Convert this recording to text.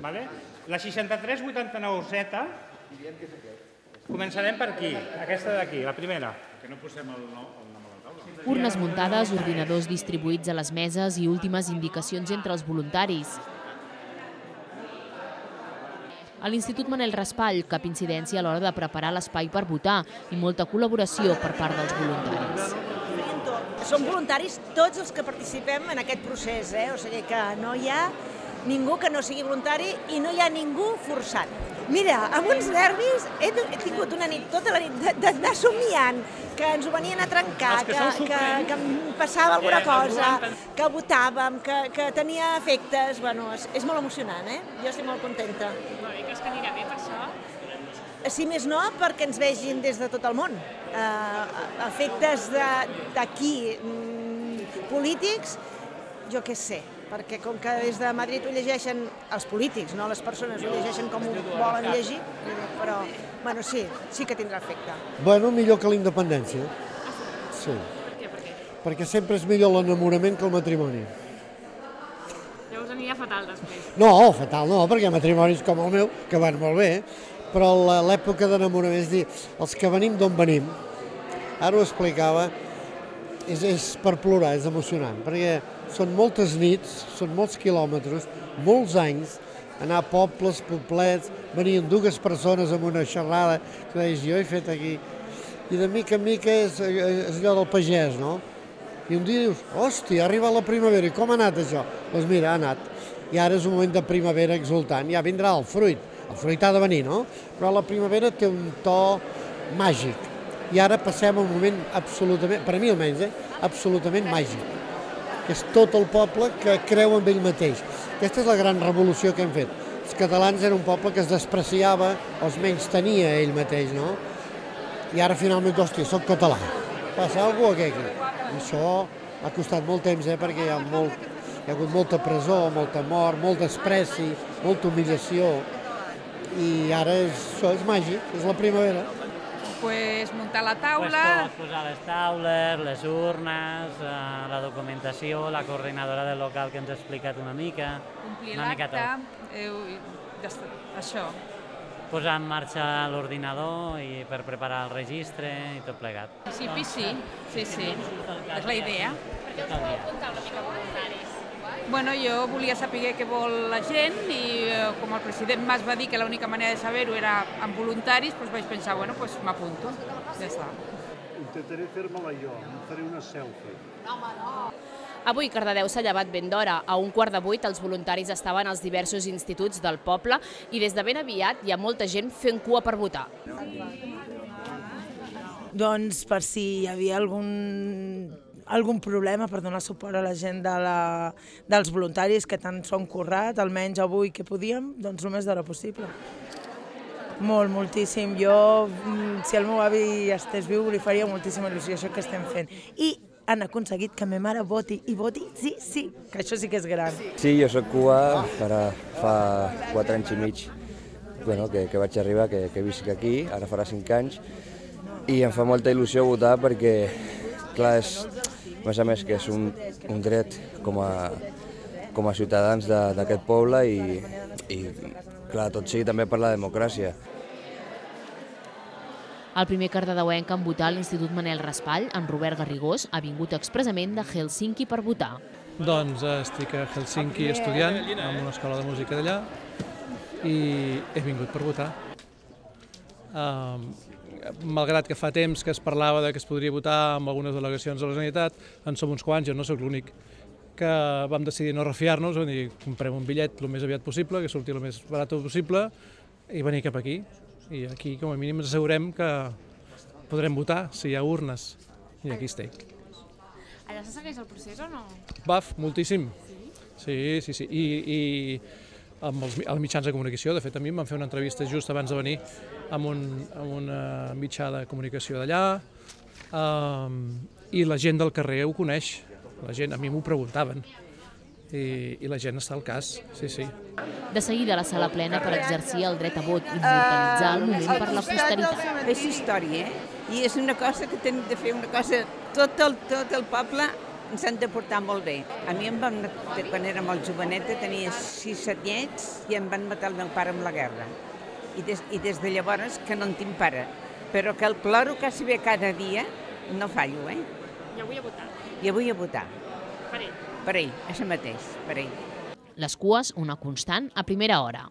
Vale? La 6389 Z, començarem per aquí, aquesta d'aquí, la primera. Que no posem el nom, el nom a la taula. Urnes muntades, ordinadors distribuïts a les meses i últimes indicacions entre els voluntaris. A l'Institut Manel Raspall, cap incidència a l'hora de preparar l'espai per votar i molta col·laboració per part dels voluntaris. Som voluntaris tots els que participem en aquest procés, eh? o sigui que no hi ha ningú que no sigui voluntari i no hi ha ningú forçat. Mira, amb uns nervis he, he tingut una nit, tota la nit, d'anar somiant, que ens ho venien a trencar, que que, que, que em passava alguna Eh, cosa, que votàvem, que, que tenia efectes, bueno, és, és molt emocionant, eh? Jo estic molt contenta. No, i creus que anirà bé per això? Si més no, perquè ens vegin des de tot el món. Uh, efectes de- d'aquí, mm, polítics, jo què sé, perquè com que des de Madrid ho llegeixen els polítics, no les persones, ho llegeixen com ho volen llegir, però, bueno, sí, sí que tindrà efecte. Bueno, millor que la independència. Sí. Per què, per què? Perquè sempre és millor l'enamorament que el matrimoni. Llavors aniria fatal després. No, fatal no, perquè matrimonis com el meu, que van molt bé, però l'època d'enamorament, és dir, els que venim d'on venim, ara ho explicava, és, és per plorar, és emocionant, perquè són moltes nits, són molts quilòmetres, molts anys, anar a pobles, poblets, venien dues persones amb una xerrada que deies, jo he fet aquí, i de mica en mica és, és allò del pagès, no? I un dia dius, hòstia, ha arribat la primavera, i com ha anat això? Doncs mira, ha anat. I ara és un moment de primavera exultant, ja vindrà el fruit, el fruit ha de venir, no? Però la primavera té un to màgic. I ara passem a un moment absolutament, per a mi almenys, eh, absolutament màgic, que és tot el poble que creu en ell mateix. Aquesta és la gran revolució que hem fet. Els catalans eren un poble que es despreciava o es menys tenia ell mateix, no? I ara finalment, hòstia, soc català. Passa alguna cosa aquí? I això ha costat molt temps, eh, perquè hi ha, molt, hi ha hagut molta presó, molta mort, molt despreci, molta humiliació. I ara és, això és màgic, és la primavera. Pues, muntar la Pues taula, tot, posar les taules, les urnes, eh, la documentació, la coordinadora del local que ens ha explicat una mica, complir una mica l'acte, tot. eh, ja està, això. Posar en marxa l'ordinador i per preparar el registre i tot plegat. En principi sí, sí, sí, és la idea. Per què us vau apuntar una mica voluntaris? Bueno, jo volia saber què vol la gent i eh, com el president Mas va dir que l'única manera de saber-ho era amb voluntaris, doncs vaig pensar, bueno, doncs m'apunto. Ja està. Intentaré fer-me-la jo, em faré una selfie. Avui Cardedeu s'ha llevat ben d'hora. A un quart de vuit els voluntaris estaven als diversos instituts del poble i des de ben aviat hi ha molta gent fent cua per votar. Doncs per si hi havia algun, algun problema per donar suport a la gent de la, dels voluntaris que tant s'ho han currat, almenys avui que podíem, doncs el més d'hora possible. Molt, moltíssim. Jo, mm, si el meu avi estigués viu, li faria moltíssima il·lusió això que estem fent. I han aconseguit que ma mare voti, i voti sí, sí, que això sí que és gran. Sí, jo sóc cua ara fa 4 anys i mig bueno, que, que vaig arribar, que, que visc aquí, ara farà 5 anys, i em fa molta il·lusió votar perquè, clar, és, a més a més que és un, un dret com a, com a ciutadans de- d'aquest poble i, i clar, tot sigui també per la democràcia. El primer cardedeuenc en votar a l'Institut Manel Raspall, en Robert Garrigós, ha vingut expressament de Helsinki per votar. Doncs eh, estic a Helsinki estudiant en una escola de música d'allà i he vingut per votar. Um, malgrat que fa temps que es parlava de que es podria votar amb algunes delegacions de la Generalitat, en som uns quants, jo no sóc l'únic, que vam decidir no refiar-nos, vam dir comprem un bitllet el més aviat possible, que surti el més barat possible i venir cap aquí. I aquí, com a mínim, ens assegurem que podrem votar si hi ha urnes. I aquí estic. Allà se segueix el procés o no? Baf, moltíssim. Sí, sí, sí. I, i amb els, els mitjans de comunicació, de fet a mi em van fer una entrevista just abans de venir amb un, amb un uh, mitjà de comunicació d'allà um, i la gent del carrer ho coneix, la gent, a mi m'ho preguntaven i, i la gent està al cas, sí, sí. De seguida la sala plena per exercir el dret a vot i immortalitzar el moment per la posteritat. És història, eh? I és una cosa que tenim de fer, una cosa... Tot el, tot el poble ens han de portar molt bé. A mi em van, quan era molt joveneta, tenia 6-7 anyets i em van matar el meu pare amb la guerra. I des, I des de llavors que no en tinc pare. Però que el ploro quasi bé cada dia no fallo, eh? I avui a votar. I avui a votar. Per ell. Per ell, això mateix, per ell. Les cues, una constant, a primera hora.